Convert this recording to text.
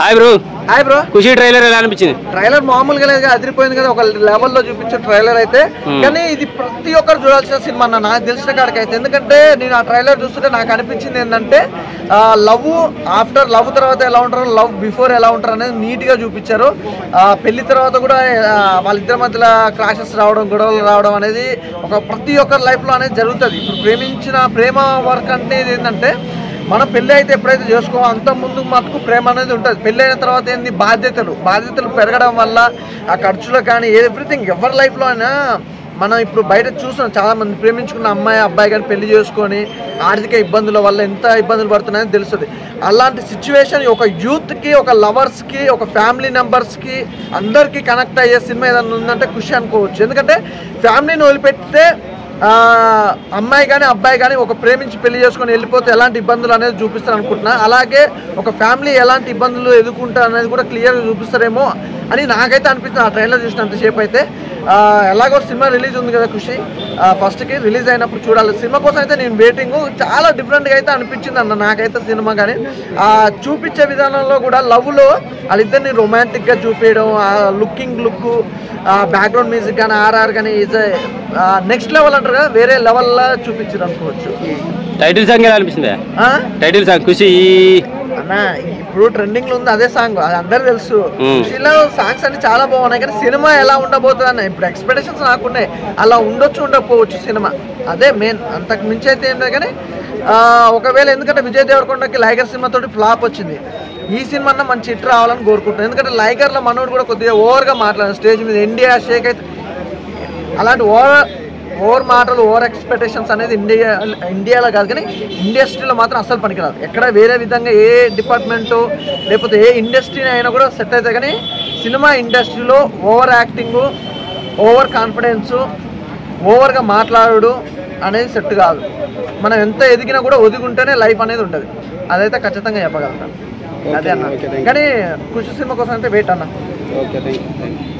Hi bro hi bro Kushi trailer ఎలా అనిపించింది? Trailer మామూలుగా అదిరిపోయింది కదా ఒక లెవెల్లో చూపించే ట్రైలర్ అయితే. Hmm. కానీ ఇది ప్రతి ఒక్కరు చూడాల్సిన సినిమా నాకు తెలిసిన కాడికి అయితే. ఎందుకంటే నేను ఆ ట్రైలర్ చూస్తుంటే నాకు అనిపించింది ఏంటంటే లవ్ ఆఫ్టర్ లవ్ తర్వాత ఎలా ఉంటారు లవ్ బిఫోర్ ఎలా ఉంటారు అనేది నీట్గా చూపించారు. ఆ, పెళ్ళి తర్వాత కూడా వాళ్ళిద్దరి మధ్యలో క్రాషెస్ రావడం గొడవలు రావడం అనేది ఒక ప్రతి ఒక్కరి లైఫ్లో అనేది జరుగుతుంది. ఇప్పుడు ప్రేమించిన ప్రేమ వర్క్ అంటే ఇది ఏంటంటే మన పెళ్ళి అయితే ఎప్పుడైతే చేసుకో అంత ముందు మటుకు ప్రేమ అనేది ఉంటుంది. పెళ్ళి అయిన తర్వాత ఏంది? బాధ్యతలు. బాధ్యతలు పెరగడం వల్ల ఆ ఖర్చులు కానీ ఎవ్రీథింగ్ ఎవరి లైఫ్లో అయినా మనం ఇప్పుడు బయట చూస్తున్నాం. చాలామంది ప్రేమించుకున్న అమ్మాయి అబ్బాయి కానీ పెళ్ళి చేసుకొని ఆర్థిక ఇబ్బందుల వల్ల ఎంత ఇబ్బందులు పడుతున్నాయని తెలుస్తుంది. అలాంటి సిచ్యువేషన్ ఒక యూత్కి ఒక లవర్స్కి ఒక ఫ్యామిలీ మెంబర్స్కి అందరికీ కనెక్ట్ అయ్యే సినిమా ఏదైనా ఉందంటే ఖుషి అనుకోవచ్చు. ఎందుకంటే ఫ్యామిలీని వదిలిపెట్టితే అమ్మాయి కానీ అబ్బాయి కానీ ఒక ప్రేమించి పెళ్ళి చేసుకొని వెళ్ళిపోతే ఎలాంటి ఇబ్బందులు అనేది చూపిస్తారు అనుకుంటున్నా. అలాగే ఒక ఫ్యామిలీ ఎలాంటి ఇబ్బందులు ఎదుర్కొంటారు అనేది కూడా క్లియర్గా చూపిస్తారేమో అని నాకైతే అనిపిస్తుంది. ఆ ట్రైలర్ చూసినంతసేపు అయితే. ఎలాగో సినిమా రిలీజ్ ఉంది కదా ఖుషి. ఫస్ట్కి రిలీజ్ అయినప్పుడు చూడాలి. సినిమా కోసం అయితే నేను వెయిటింగ్ చాలా డిఫరెంట్గా అయితే అనిపించింది అన్న నాకైతే సినిమా కానీ చూపించే విధానంలో కూడా లవ్లో వాళ్ళిద్దరిని రొమాంటిక్గా చూపించడం ఆ లుకింగ్ లుక్ బ్యాక్గ్రౌండ్ మ్యూజిక్ కానీ ఆర్ఆర్ కానీ ఈజ్ నెక్స్ట్ లెవెల్ అంటారు కదా వేరే లెవెల్లో చూపించారు అనుకోవచ్చు. టైటిల్ సాంగ్ ఎలా అనిపించింది ఆ? Title song Khushi. అన్న ఇప్పుడు ట్రెండింగ్లో ఉంది అదే సాంగ్ అది అందరు తెలుసు. ఖుషీలో సాంగ్స్ అన్ని చాలా బాగున్నాయి కానీ సినిమా ఎలా ఉండబోతుంది అన్న ఇప్పుడు ఎక్స్పెక్టేషన్స్ నాకున్నాయి. అలా ఉండొచ్చు ఉండకపోవచ్చు సినిమా. అదే మెయిన్ అంతకు మించి అయితే ఏం లేదు కానీ ఒకవేళ ఎందుకంటే విజయ్ దేవరకొండకి లైగర్ సినిమా తోటి ఫ్లాప్ వచ్చింది. ఈ సినిమా అన్న మంచి హిట్ రావాలని కోరుకుంటున్నాను. ఎందుకంటే లైగర్లో మనోడు కూడా కొద్దిగా ఓవర్గా మాట్లాడాను స్టేజ్ మీద ఇండియా షేక్ అయితే అలాంటి ఓవర్ ఓవర్ మాటలు ఓవర్ ఎక్స్పెక్టేషన్స్ అనేది ఇండియా ఇండియాలో కాదు కానీ ఇండస్ట్రీలో మాత్రం అస్సలు పనికిరాదు. ఎక్కడ వేరే విధంగా ఏ డిపార్ట్మెంట్ లేకపోతే ఏ ఇండస్ట్రీ అయినా కూడా సెట్ అవుతాయి కానీ సినిమా ఇండస్ట్రీలో ఓవర్ యాక్టింగ్ ఓవర్ కాన్ఫిడెన్స్ ఓవర్గా మాట్లాడు అనేది సెట్ కాదు. మనం ఎంత ఎదిగినా కూడా ఒదిగుంటేనే లైఫ్ అనేది ఉంటుంది. అదైతే ఖచ్చితంగా చెప్పగలుగుతాను. అదే అన్న. కానీ కృషి సినిమా కోసం అయితే వెయిట్ అన్న. Okay thank you